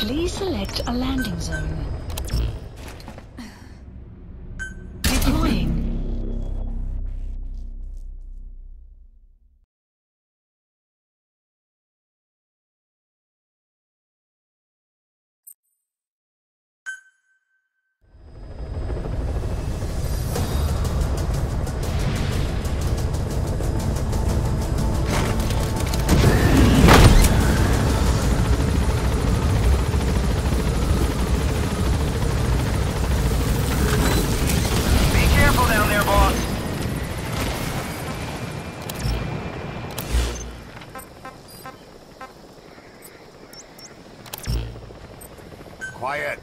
Please select a landing zone. Quiet.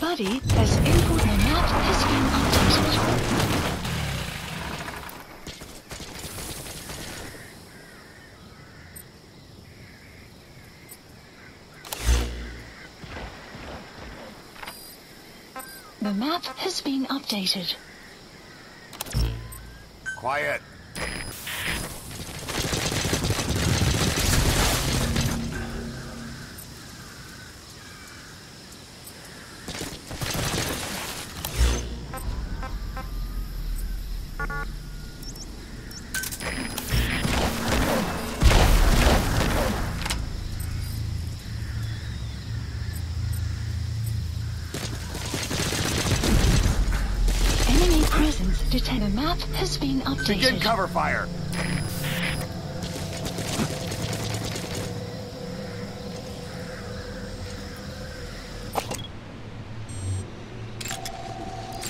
Buddy, as input has been updated. The map has been updated. Quiet. Presence detected. The map has been updated. Begin cover fire.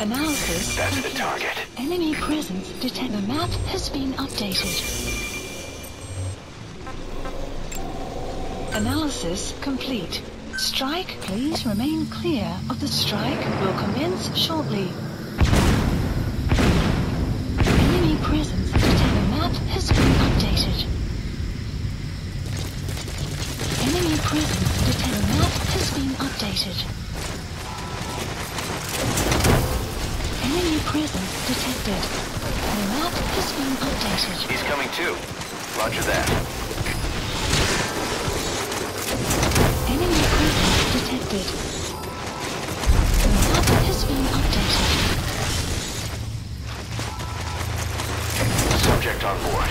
Analysis. That's the target. Enemy presence detect. The map has been updated. Analysis complete. Strike, please remain clear of the strike will commence shortly. Presence detected. The map has been updated. He's coming too. Roger that. Enemy presence detected. The map has been updated. Subject on board.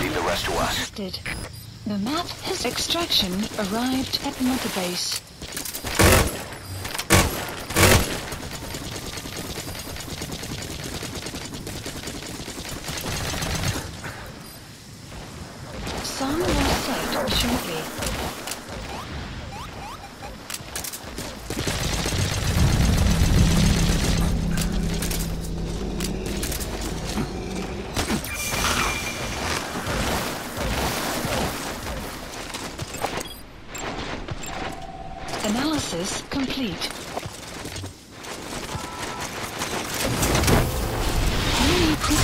Leave the rest to us. Did. The map has extraction arrived at Mother Base. Sun will Analysis complete.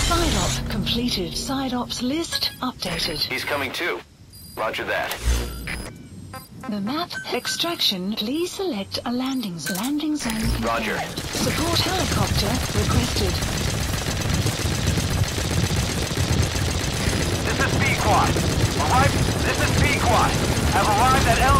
Side op completed. Side ops list updated. He's coming too. Roger that. The map extraction. Please select a landing zone. Landing zone. confirmed. Roger. Support helicopter requested. This is Pequod. Alright, this is Pequod. Have arrived at LZ.